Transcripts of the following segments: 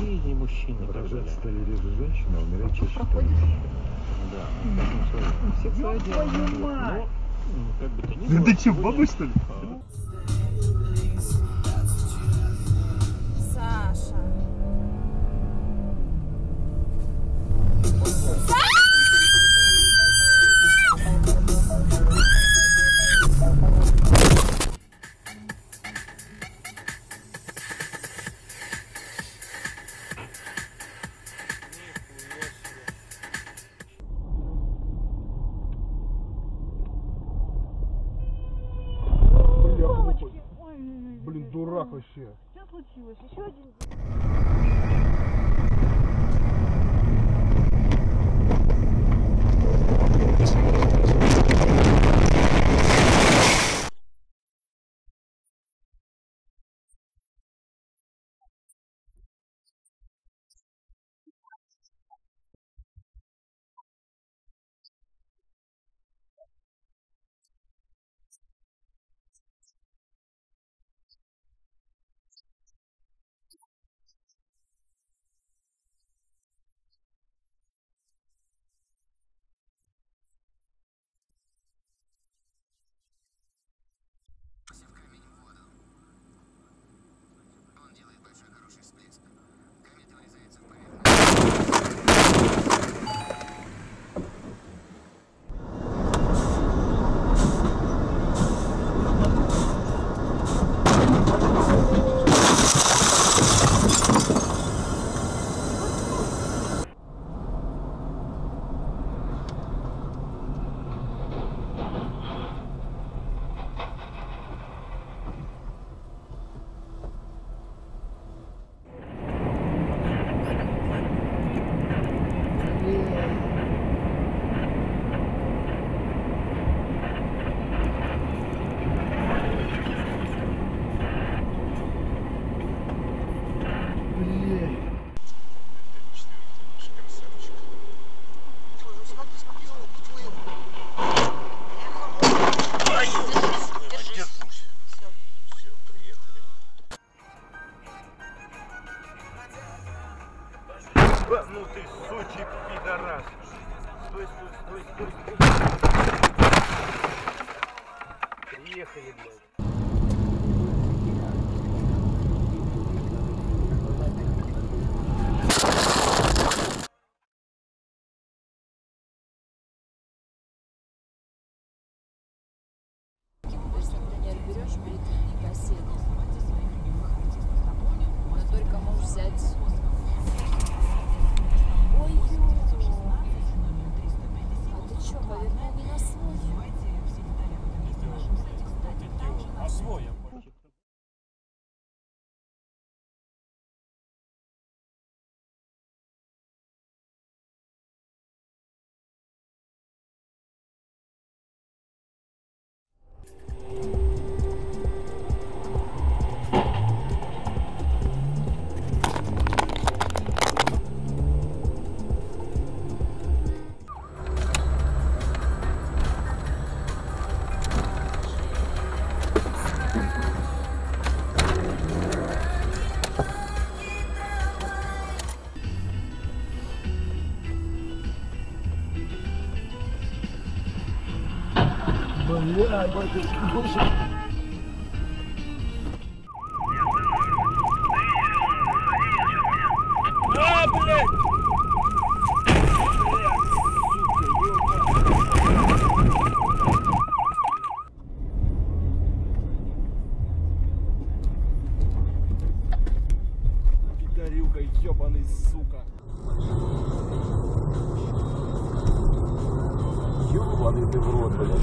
Мужчины, мужчины. и так Рожать стали реже женщины, а умирать чаще Проходишь? Да. ну, как бы то ни Да было, ты чё, сегодня, баба, что ли? Вообще. Что случилось? Еще один Ба, Стой, стой, стой, стой. Приехали, блядь. Берешь бритвенный кассет, но своє. А, блядь! Пидорюка, ебаный, сука. Ёбаный ты в рот, блядь.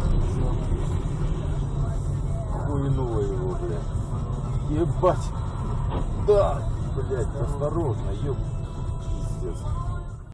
Хуйнуло его, блядь. Ебать. Да, блядь, осторожно, ёб. Пиздец.